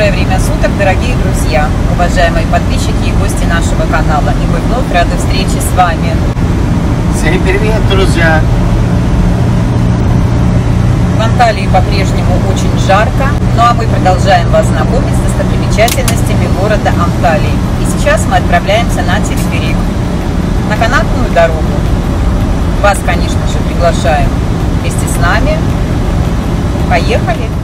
Доброе время суток, дорогие друзья, уважаемые подписчики и гости нашего канала. И мы вновь рады встрече с вами. Всем привет, друзья! В Анталии по-прежнему очень жарко, ну а мы продолжаем вас знакомить с достопримечательностями города Анталии. И сейчас мы отправляемся на телеперик, на канатную дорогу. Вас, конечно же, приглашаем вместе с нами. Поехали!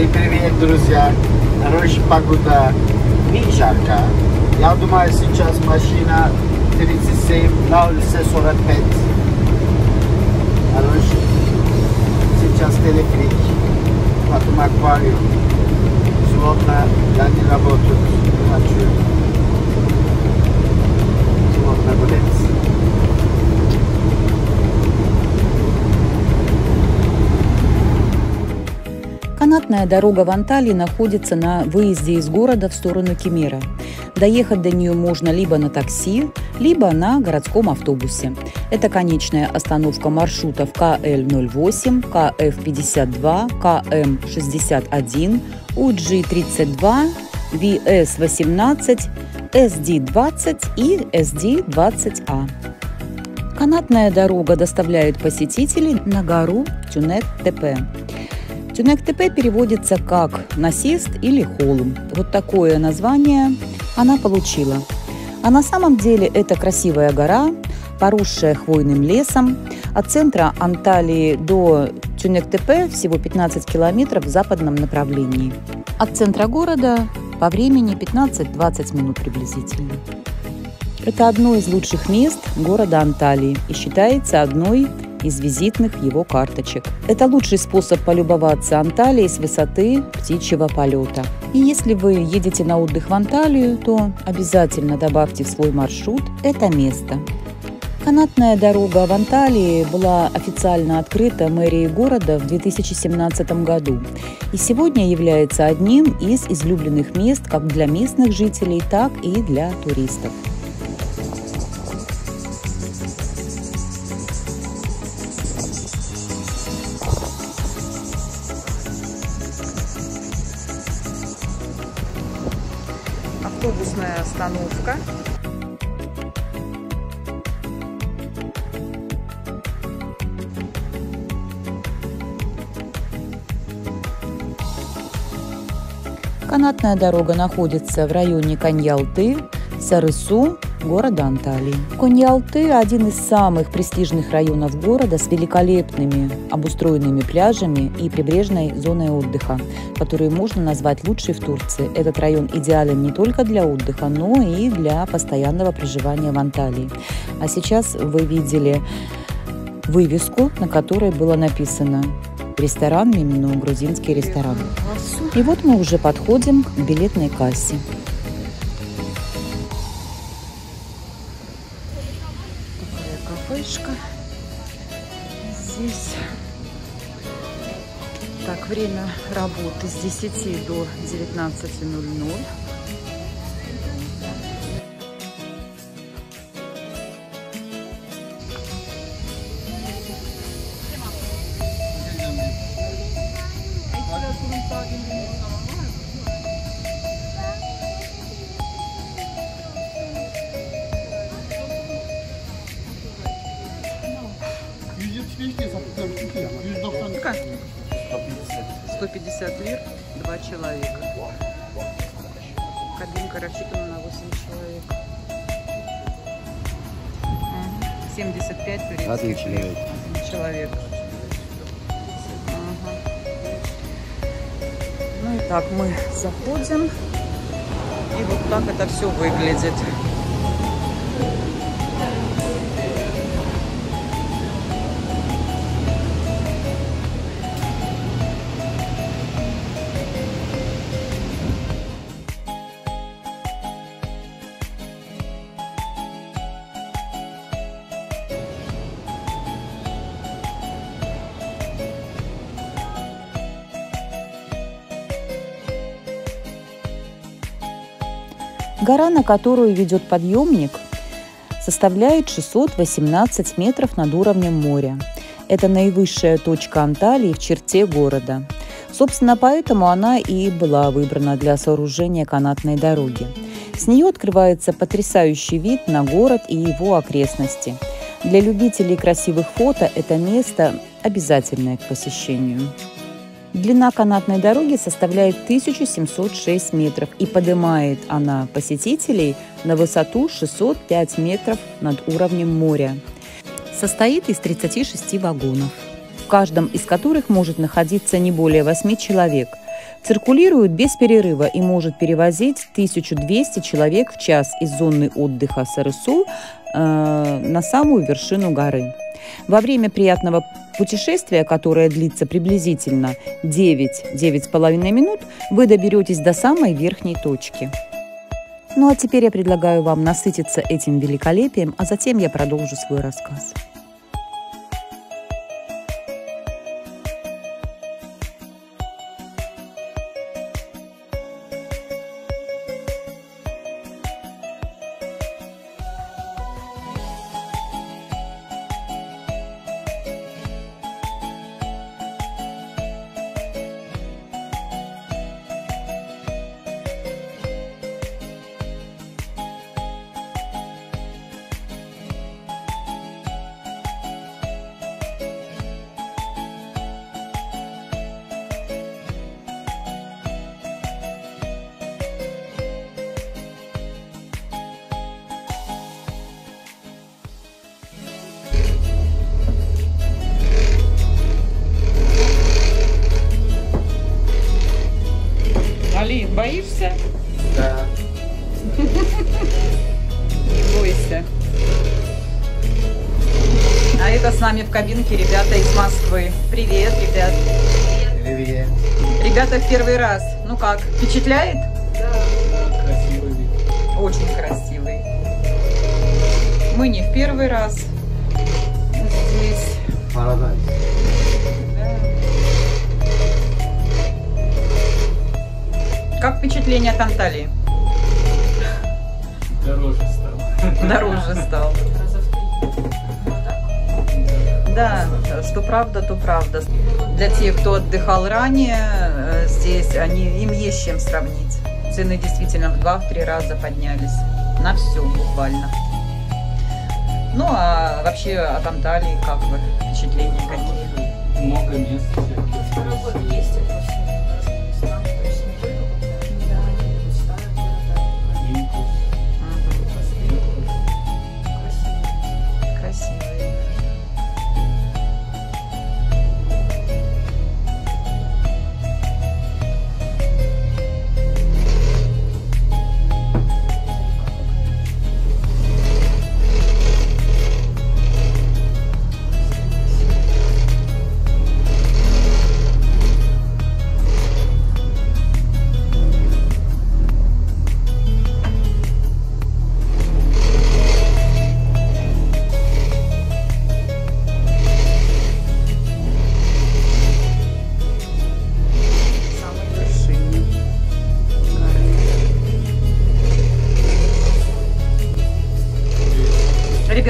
Всем привет, друзья! Хорошая погода, не жарко. Я думаю, сейчас машина 37, на улице 45. Хороший. Сейчас телефрик, потом аквариум. Сегодня я не работаю, хочу. Канатная дорога в Анталии находится на выезде из города в сторону Кемера. Доехать до нее можно либо на такси, либо на городском автобусе. Это конечная остановка маршрутов КЛ-08, КФ-52, КМ-61, УГ-32, ВС-18, СД-20 и СД-20А. Канатная дорога доставляет посетителей на гору Тюнек-ТП. Тюнек-ТП переводится как «насест» или «холм». Вот такое название она получила. А на самом деле это красивая гора, поросшая хвойным лесом. От центра Анталии до Тюнек-ТП всего 15 километров в западном направлении. От центра города по времени 15-20 минут приблизительно. Это одно из лучших мест города Анталии и считается одной из визитных его карточек. Это лучший способ полюбоваться Анталией с высоты птичьего полета. И если вы едете на отдых в Анталию, то обязательно добавьте в свой маршрут это место. Канатная дорога в Анталии была официально открыта мэрией города в 2017 году и сегодня является одним из излюбленных мест как для местных жителей, так и для туристов. Автобусная остановка. Канатная дорога находится в районе Каньялты, Сарысу, города Анталии. Коньялты – один из самых престижных районов города с великолепными обустроенными пляжами и прибрежной зоной отдыха, которые можно назвать лучшей в Турции. Этот район идеален не только для отдыха, но и для постоянного проживания в Анталии. А сейчас вы видели вывеску, на которой было написано ресторан Мимино, грузинский ресторан. И вот мы уже подходим к билетной кассе. Кафешка. Здесь так, время работы с 10 до 19.00. 150 лир, два человека. Кабинка рассчитана на 8 человек. Мгм. 75 турецких Один человек. Один человек. Ага. Ну и так мы заходим. И вот так это все выглядит. Гора, на которую ведет подъемник, составляет 618 метров над уровнем моря. Это наивысшая точка Анталии в черте города. Собственно, поэтому она и была выбрана для сооружения канатной дороги. С нее открывается потрясающий вид на город и его окрестности. Для любителей красивых фото это место обязательное к посещению. Длина канатной дороги составляет 1706 метров и поднимает она посетителей на высоту 605 метров над уровнем моря. Состоит из 36 вагонов, в каждом из которых может находиться не более 8 человек. Циркулирует без перерыва и может перевозить 1200 человек в час из зоны отдыха Сарысу э, на самую вершину горы. Во время приятного путешествия, которое длится приблизительно 9-9,5 минут, вы доберетесь до самой верхней точки. Ну а теперь я предлагаю вам насытиться этим великолепием, а затем я продолжу свой рассказ. Кабинке ребята из Москвы. Привет, ребят. Привет. Ребята в первый раз. Ну как, впечатляет? Красивый вид. Очень красивый. Мы не в первый раз здесь. Да. Как впечатление от Анталии? Дороже стало. Дороже стал. Да, что правда, то правда. Для тех, кто отдыхал ранее, э, здесь они, им есть с чем сравнить. Цены действительно в два-три раза поднялись. На все буквально. Ну, а вообще от Анталии как вы? Впечатления какие? Много мест всяких. Олимпус,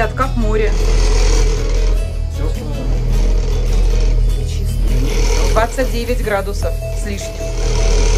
Ребят, как море? Теплое. 29 градусов с лишним.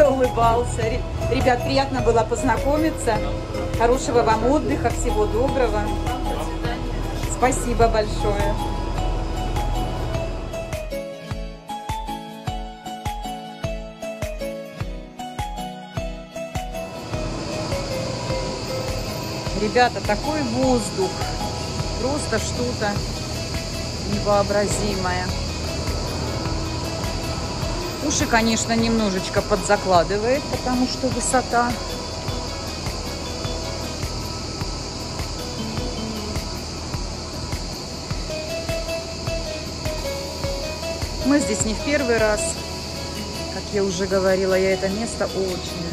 заулыбался. Ре- Ребят, приятно было познакомиться. Хорошего вам отдыха, всего доброго. Спасибо большое. Ребята, такой воздух. Просто что-то невообразимое. Уши, конечно, немножечко подзакладывает, потому что высота. Мы здесь не в первый раз. Как я уже говорила, я это место очень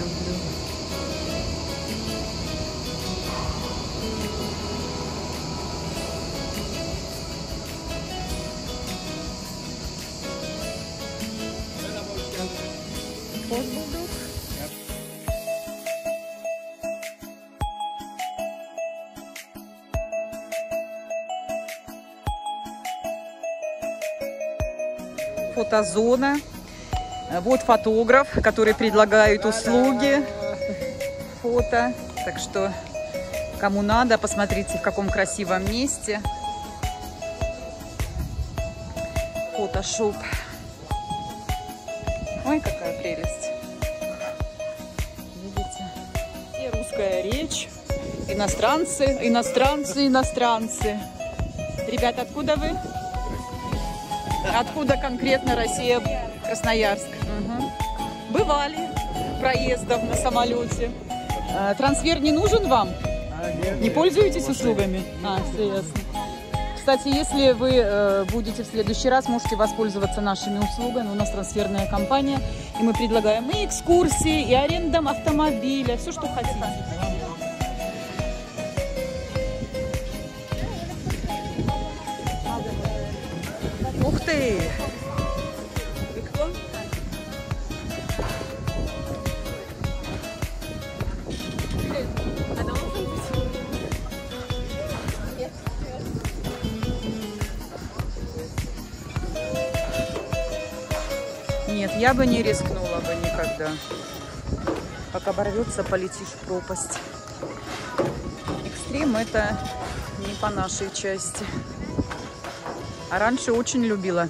Фотозона. Вот фотограф, который предлагает услуги. Фото. Так что, кому надо, посмотрите, в каком красивом месте. Фотошоп. Ой, какая прелесть. Видите? И русская речь. Иностранцы, иностранцы, иностранцы. Ребята, откуда вы? Откуда конкретно Россия, Красноярск? Мгм. Бывали проездом на самолете. Э, Трансфер не нужен вам? Не пользуетесь услугами? А, все ясно. Кстати, если вы э, будете в следующий раз, можете воспользоваться нашими услугами. У нас трансферная компания, и мы предлагаем и экскурсии, и арендам автомобиля, все, что хотите. Ты! Нет, я бы не рискнула бы никогда. Как оборвется, полетишь в пропасть. Экстрим это не по нашей части. А раньше очень любила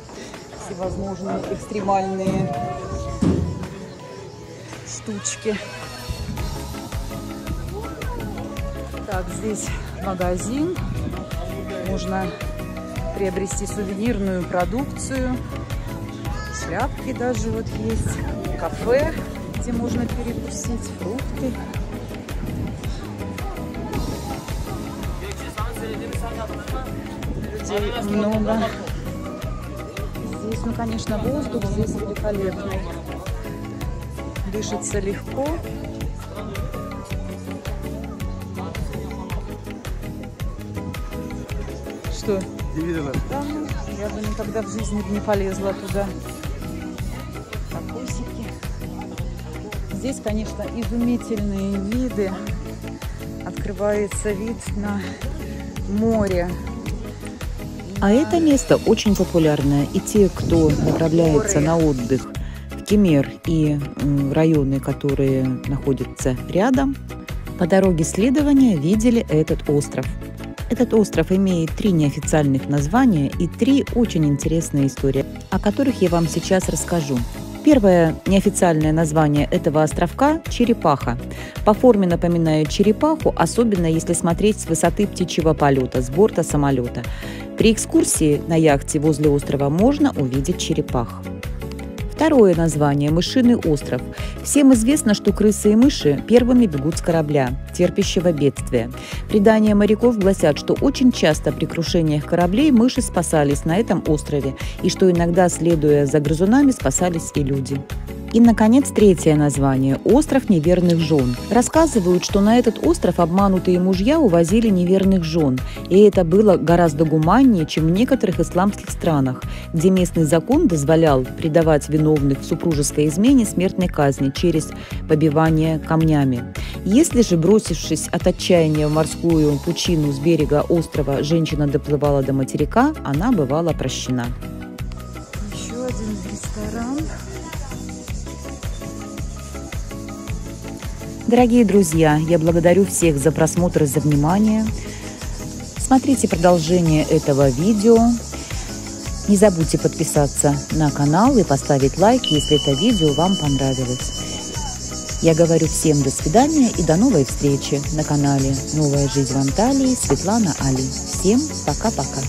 всевозможные экстремальные штучки. Так, здесь магазин. Можно приобрести сувенирную продукцию. Шляпки даже вот есть. Кафе, где можно перекусить, фрукты. Людей много. Здесь, ну, конечно, воздух здесь великолепный. Дышится легко. Что? Да, ну, я бы никогда в жизни не полезла туда. Кокосики. Здесь, конечно, изумительные виды. Открывается вид на море. А это место очень популярное. И те, кто направляется на отдых в Кемер и в районы, которые находятся рядом, по дороге следования видели этот остров. Этот остров имеет три неофициальных названия и три очень интересные истории, о которых я вам сейчас расскажу. Первое неофициальное название этого островка – Черепаха. По форме напоминает черепаху, особенно если смотреть с высоты птичьего полета, с борта самолета. При экскурсии на яхте возле острова можно увидеть черепах. Второе название – Мышиный остров. Всем известно, что крысы и мыши первыми бегут с корабля, терпящего бедствия. Предания моряков гласят, что очень часто при крушениях кораблей мыши спасались на этом острове, и что иногда, следуя за грызунами, спасались и люди. И, наконец, третье название – «Остров неверных жен». Рассказывают, что на этот остров обманутые мужья увозили неверных жен, и это было гораздо гуманнее, чем в некоторых исламских странах, где местный закон дозволял предавать виновных в супружеской измене смертной казни через побивание камнями. Если же, бросившись от отчаяния в морскую пучину с берега острова, женщина доплывала до материка, она бывала прощена. Дорогие друзья, я благодарю всех за просмотр и за внимание. Смотрите продолжение этого видео. Не забудьте подписаться на канал и поставить лайк, если это видео вам понравилось. Я говорю всем до свидания и до новой встречи на канале «Новая жизнь в Анталии» Светлана Али. Всем пока-пока.